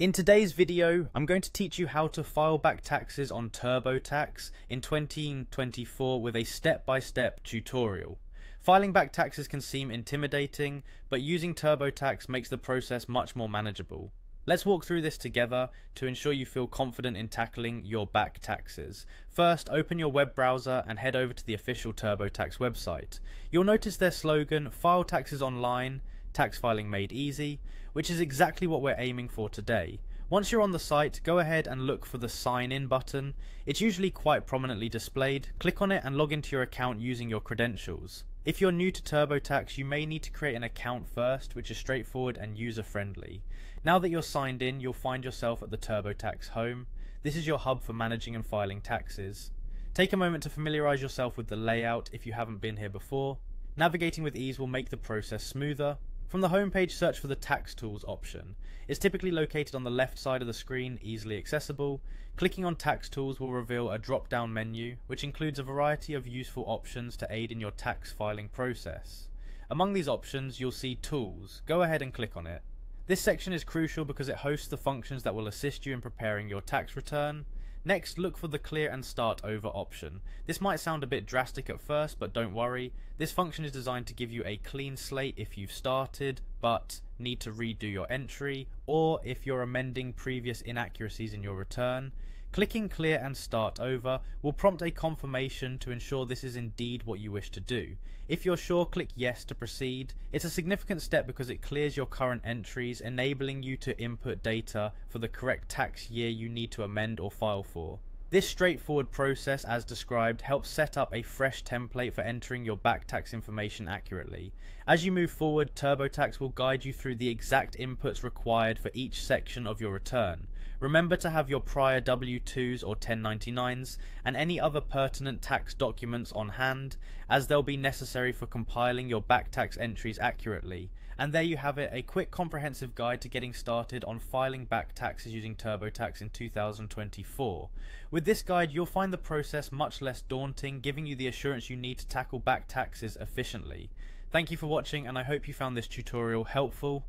In today's video, I'm going to teach you how to file back taxes on TurboTax in 2024 with a step-by-step tutorial. Filing back taxes can seem intimidating, but using TurboTax makes the process much more manageable. Let's walk through this together to ensure you feel confident in tackling your back taxes. First, open your web browser and head over to the official TurboTax website. You'll notice their slogan, File Taxes Online, Tax Filing Made Easy, which is exactly what we're aiming for today. Once you're on the site, go ahead and look for the sign in button. It's usually quite prominently displayed. Click on it and log into your account using your credentials. If you're new to TurboTax, you may need to create an account first, which is straightforward and user friendly. Now that you're signed in, you'll find yourself at the TurboTax home. This is your hub for managing and filing taxes. Take a moment to familiarize yourself with the layout if you haven't been here before. Navigating with ease will make the process smoother. From the homepage, search for the Tax Tools option. It's typically located on the left side of the screen, easily accessible. Clicking on Tax Tools will reveal a drop-down menu, which includes a variety of useful options to aid in your tax filing process. Among these options, you'll see Tools. Go ahead and click on it. This section is crucial because it hosts the functions that will assist you in preparing your tax return. Next, look for the clear and start over option. This might sound a bit drastic at first, but don't worry. This function is designed to give you a clean slate if you've started, but need to redo your entry, or if you're amending previous inaccuracies in your return. Clicking clear and start over will prompt a confirmation to ensure this is indeed what you wish to do. If you're sure, click yes to proceed. It's a significant step because it clears your current entries, enabling you to input data for the correct tax year you need to amend or file for. This straightforward process, as described, helps set up a fresh template for entering your back tax information accurately. As you move forward, TurboTax will guide you through the exact inputs required for each section of your return. Remember to have your prior W-2s or 1099s and any other pertinent tax documents on hand, as they'll be necessary for compiling your back tax entries accurately. And there you have it, a quick comprehensive guide to getting started on filing back taxes using TurboTax in 2024. With this guide, you'll find the process much less daunting, giving you the assurance you need to tackle back taxes efficiently. Thank you for watching and I hope you found this tutorial helpful.